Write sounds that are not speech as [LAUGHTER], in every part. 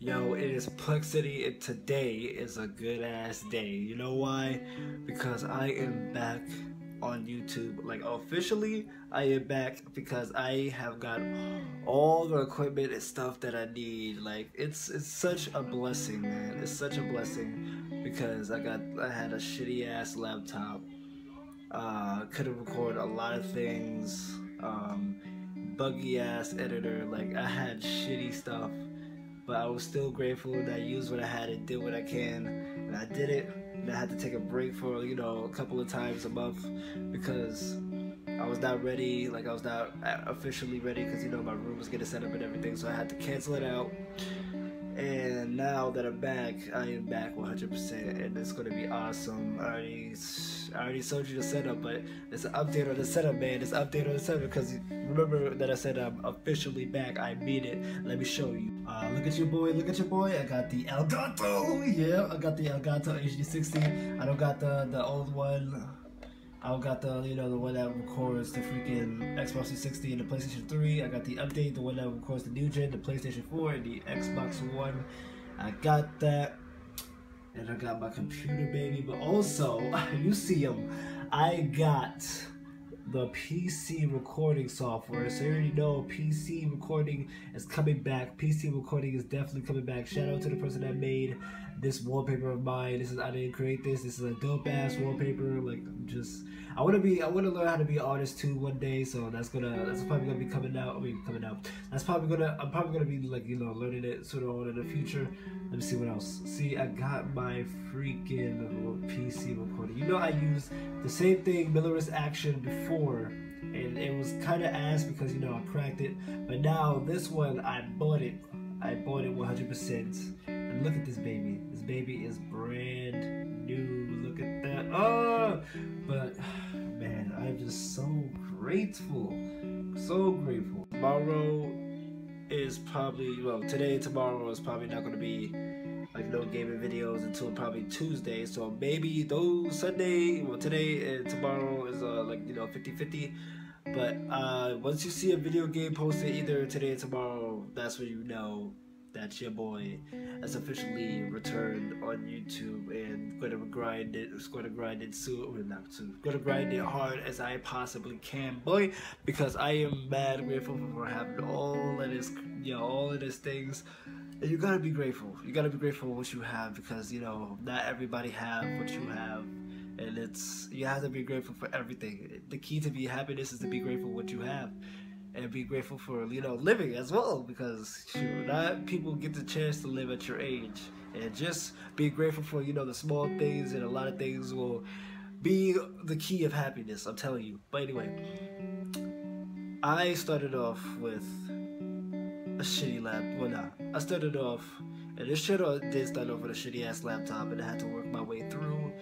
Yo, it is Plexiety, and today is a good ass day. You know why? Because I am back on YouTube. Like, officially, I am back because I have got all the equipment and stuff that I need. Like, it's it's such a blessing, man. It's such a blessing because I got I had a shitty ass laptop. Uh, couldn't record a lot of things. Um, buggy ass editor. Like, I had shitty stuff but I was still grateful that I used what I had and did what I can, and I did it. And I had to take a break for you know a couple of times a month because I was not ready. Like I was not officially ready because you know my room was getting set up and everything, so I had to cancel it out. And now that I'm back, I am back 100%, and it's gonna be awesome. I already, I already showed you the setup, but it's an update on the setup, man. It's an update on the setup because remember that I said I'm officially back. I mean it. Let me show you. Uh, look at your boy. Look at your boy. I got the Elgato. Yeah, I got the Elgato HD60. I don't got the the old one. I got the you know the one that records the freaking Xbox 360 and the PlayStation 3. I got the update, the one that records the new gen, the PlayStation 4 and the Xbox One. I got that, and I got my computer, baby. But also, [LAUGHS] you see them, I got the PC recording software. So you already know PC recording is coming back. PC recording is definitely coming back. Shout out to the person that made this wallpaper of mine. This is I didn't create this. This is a dope ass wallpaper. Like just I wanna be I wanna learn how to be an artist too one day. So that's gonna that's probably gonna be coming out. I mean coming out. That's probably gonna I'm probably gonna be like you know learning it sort of on in the future. Let me see what else. See I got my freaking PC recorder. You know I used the same thing Mirillis Action before and it was kind of ass because you know I cracked it. But now this one I bought it. I bought it 100%. Look at this baby. This baby is brand new. Look at that. Oh, but [SIGHS] man, I'm just so grateful. So grateful. Tomorrow is probably well today tomorrow is probably not going to be like no gaming videos until probably Tuesday. So maybe those Sunday, well today and tomorrow is uh like you know 50-50. But uh once you see a video game posted either today or tomorrow, that's when you know that your boy has officially returned on YouTube and gonna grind it, gonna grind it soon, well, not soon, gonna grind it hard as I possibly can, boy, because I am mad grateful for having all of this, you know, all of these things. And you gotta be grateful. You gotta be grateful for what you have because you know not everybody have what you have, and it's you have to be grateful for everything. The key to be happiness is to be grateful for what you have and be grateful for you know living as well because not people get the chance to live at your age. And just be grateful for you know the small things and a lot of things will be the key of happiness i'm telling you. But anyway i started off with a shitty lap well nah, i started off and this shit did start off with a shitty ass laptop and i had to work my way through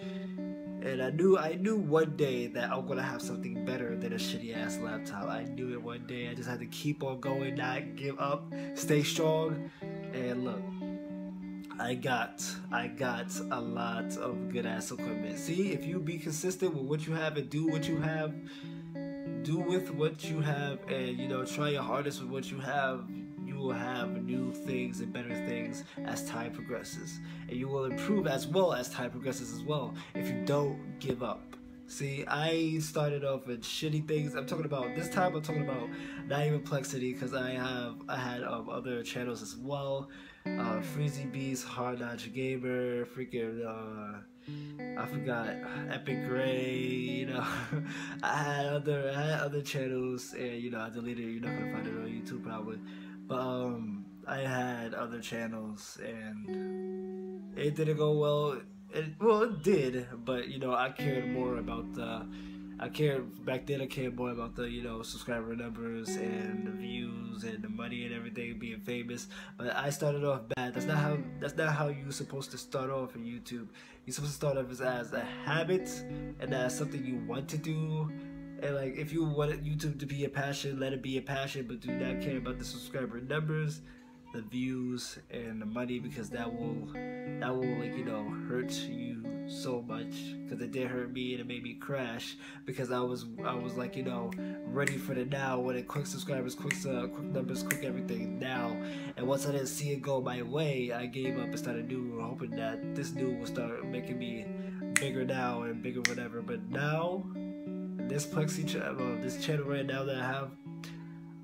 and I knew I knew one day that I'm gonna have something better than a shitty ass laptop. I knew it one day. I just had to keep on going, not give up, stay strong. And look, I got I got a lot of good ass equipment. See, if you be consistent with what you have and do what you have, do with what you have, and you know try your hardest with what you have you will have new things and better things as time progresses. And you will improve as well as time progresses as well if you don't give up. See, I started off with shitty things. I'm talking about this time. I'm talking about not even Plexiety because I have I had um, other channels as well. Uh, Freezy Beast, Hard Notch Gamer, freaking uh, I forgot Epic Gray. You know, [LAUGHS] I had other I had other channels and you know I deleted. It. You're not gonna find it on YouTube probably. But um, I had other channels and it didn't go well. It, well, it did, but you know, I cared more about the. I cared back then. I cared more about the you know subscriber numbers and the views and the money and everything being famous. But I started off bad. That's not how. That's not how you're supposed to start off in YouTube. You're supposed to start off as, as a habit and as something you want to do and like, if you want YouTube to be a passion, let it be a passion, but do not care about the subscriber numbers, the views, and the money because that will, that will like you know hurt you so much. Because it did hurt me and it made me crash. Because I was I was like you know ready for the now when it quick subscribers quick uh, quick numbers quick everything now. And once I didn't see it go my way I gave up and started new hoping that this new will start making me bigger now and bigger whatever. But now this plexi channel this channel right now that I have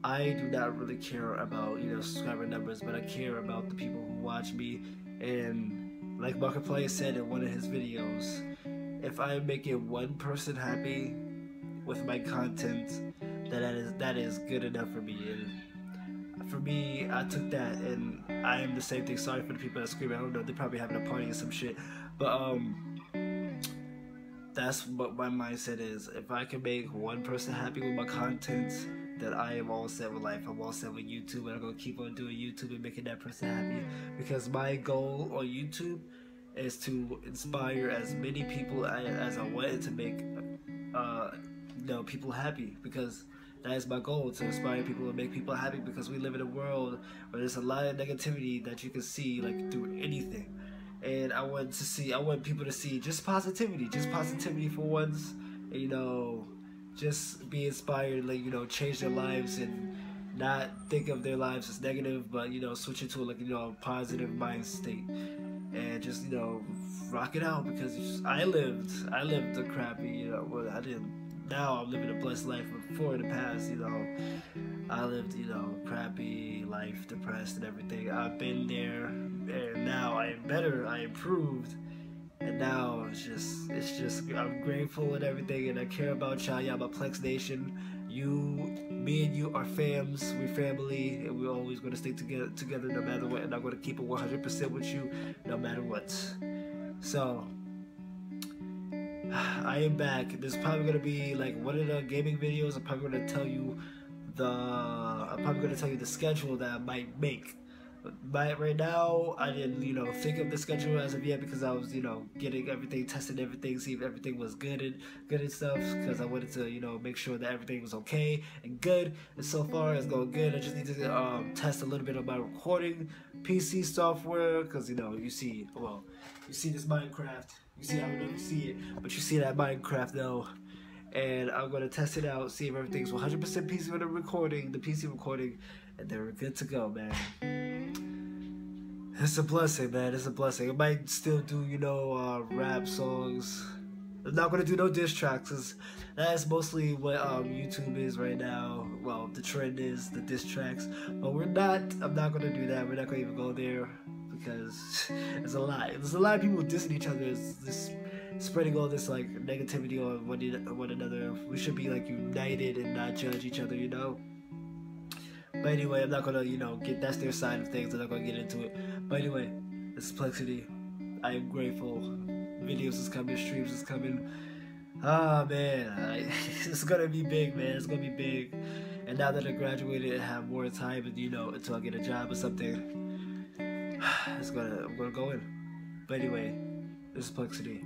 I do not really care about you know subscriber numbers but I care about the people who watch me and like Markiplier said in one of his videos if I am making one person happy with my content, that is that is good enough for me. And for me, I took that, and I am the same thing. Sorry for the people that scream. I don't know. They're probably having a party or some shit. But um, that's what my mindset is. If I can make one person happy with my content, that I am all set with life. I'm all set with YouTube, and I'm gonna keep on doing YouTube and making that person happy. Because my goal on YouTube is to inspire as many people as I wanted to make, uh, you know, people happy because that is my goal to inspire people and make people happy because we live in a world where there's a lot of negativity that you can see like through anything. And I want to see, I want people to see just positivity, just positivity for once, you know, just be inspired, like, you know, change their lives and not think of their lives as negative, but, you know, switch it to like, you know, positive mind state. And just you know rock it out because I lived I lived the crappy you know well I didn't now I'm living a blessed life before in the past you know I lived you know crappy life depressed and everything I've been there and now I am better I improved and now it's just it's just I'm grateful and everything and I care about y'all y'all my Plex Nation you, me and you are fams. We family, and we're always gonna stick together together no matter what. And I'm gonna keep it 100% with you, no matter what. So, I am back. This is probably gonna be like one of the gaming videos. I'm probably gonna tell you the. I'm probably gonna tell you the schedule that I might make but right now, I didn't, you know, think of the schedule as of yet because I was, you know, getting everything tested, everything, see if everything was good and good and stuff. Because I wanted to, you know, make sure that everything was okay and good. And so far, it's going good. I just need to um, test a little bit of my recording PC software because, you know, you see, well, you see this Minecraft. You see, I don't know if you see it, but you see that Minecraft though and I'm gonna test it out, see if everything's 100% PC for the recording, the PC recording, and then we're good to go, man. It's a blessing, man. It's a blessing. I might still do, you know, uh, rap songs. I'm not gonna do no diss tracks, cause that's mostly what um, YouTube is right now. Well, the trend is the diss tracks, but we're not. I'm not gonna do that. We're not gonna even go there because [LAUGHS] there's a lot. There's a lot of people dissing each other. It's just spreading all this like negativity on one, one another. We should be like united and not judge each other. You know. But anyway, I'm not gonna, you know, get that's their side of things. I'm not gonna get into it. But anyway, this Plexiety. I am grateful. Videos is coming, streams is coming. Ah man, I, [LAUGHS] it's gonna be big, man. It's gonna be big. And now that I graduated and have more time, and you know, until I get a job or something, [SIGHS] it's gonna I'm gonna go in. But anyway, this is Plexiety.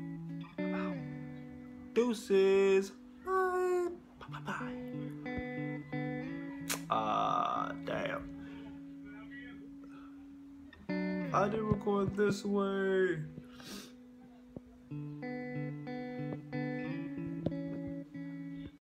Deuces. I didn't record this way.